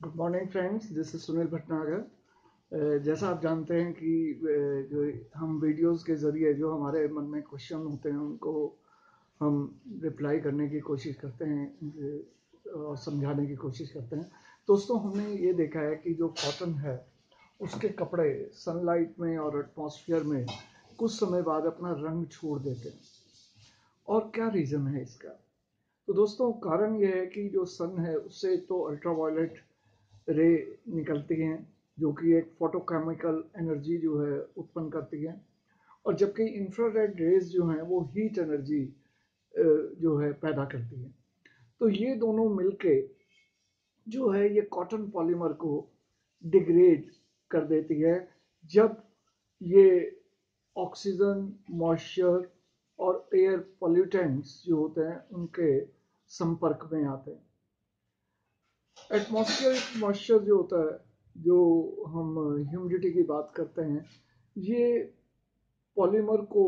Good morning friends this is Sunil Bhatnagar जैसा आप जानते हैं कि uh, जो हम वीडियोस के ज़रिए जो हमारे मन में क्वेश्चन होते हैं उनको हम रिप्लाई करने की कोशिश करते हैं uh, और समझाने की कोशिश करते हैं। दोस्तों हमने ये देखा है कि जो कॉटन है उसके कपड़े सनलाइट में और एटमॉस्फेयर में कुछ समय बाद अपना रंग छोड़ देते हैं। और क्या रीज़न है इसका? तो दोस्तों कारण यह है कि जो सन है उससे तो अल्ट्रावायलेट रे निकलती हैं, जो कि एक फोटोकेमिकल एनर्जी जो है उत्पन्न करती है। और जबकि इंफ्रारेड रेज जो हैं, वो हीट एनर्जी जो है पैदा करती है। तो ये दोनों मिलके जो है ये कॉटन पॉलीमर को डिग्रेड कर देती है, जब ये ऑक्सीजन मॉइस्चर और एयर पॉल्यूटेंट्स जो होते हैं, उनके संपर्क में आते हैं। एटमॉस्फेरिक मॉइस्चर जो होता है, जो हम ह्यूमिडिटी की बात करते हैं, ये पॉलीमर को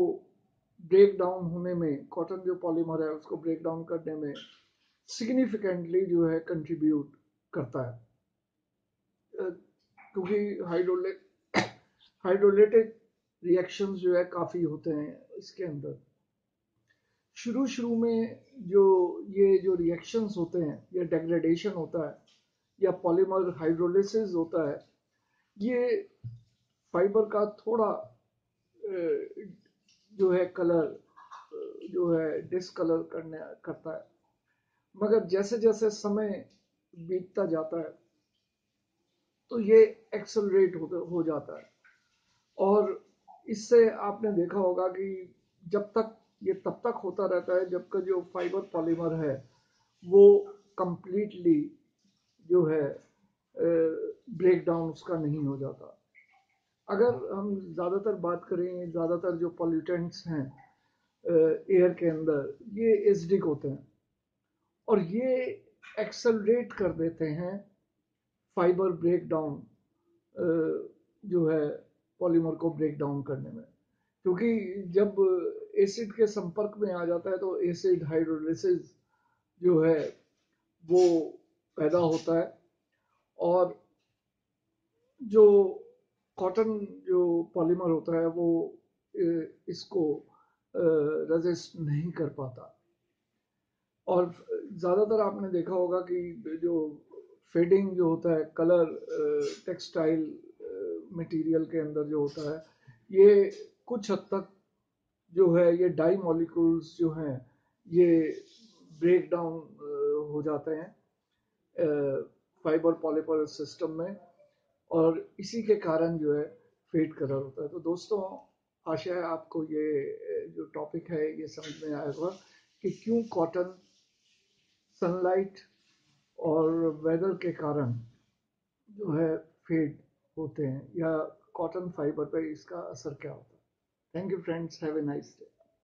ब्रेक डाउन होने में कॉटन जो पॉलीमर है, उसको ब्रेक डाउन करने में सिग्निफिकेंटली जो है कंट्रीब्यूट करता है। क्योंकि हाइड्रोलेट हाइड्रोलेटिक रिएक्शंस जो है काफ़ी होते हैं इसके अंदर। शुरू शुरू में जो ये जो रिएक्शंस होते हैं या डेग्रेडेशन होता है या पॉलीमर हाइड्रोलिसिस होता है ये फाइबर का थोड़ा जो है कलर जो है डिसकलर करने करता है। मगर जैसे जैसे समय बीतता जाता है तो ये एक्सलरेट हो, हो जाता है। और इससे आपने देखा होगा कि जब तक ये तब तक होता रहता है जब तक जो फाइबर पॉलीमर है, वो कंप्लीटली जो है ब्रेक डाउन उसका नहीं हो जाता। अगर हम ज़्यादातर बात करें, ज़्यादातर जो पॉल्यूटेंट्स हैं एयर के अंदर, ये एसिडिक होते हैं। और ये एक्सलरेट कर देते हैं फाइबर ब्रेक डाउन जो है पॉलीमर को ब्रेक डाउन करने में। क्योंकि जब एसिड के संपर्क में आ जाता है तो एसिड हाइड्रोलिसिस जो है, वो पैदा होता है। और जो कॉटन जो पॉलीमर होता है, वो इसको रजिस्ट नहीं कर पाता। और ज़्यादातर आपने देखा होगा कि जो फेडिंग जो होता है कलर टेक्सटाइल मटेरियल के अंदर जो होता है, ये कुछ हद तक जो है, ये डाई मॉलिक्यूल्स जो हैं, ये ब्रेक डाउन हो जाते हैं फाइबर पॉलीपर सिस्टम में और इसी के कारण जो है फेड कलर होता है। तो दोस्तों, आशा है आपको ये जो टॉपिक है, ये समझ में आएगा कि क्यों कॉटन सनलाइट और वेदर के कारण जो है फेड होते हैं या कॉटन फाइबर पर इसका असर क्या होता है। Thank you friends, have a nice day.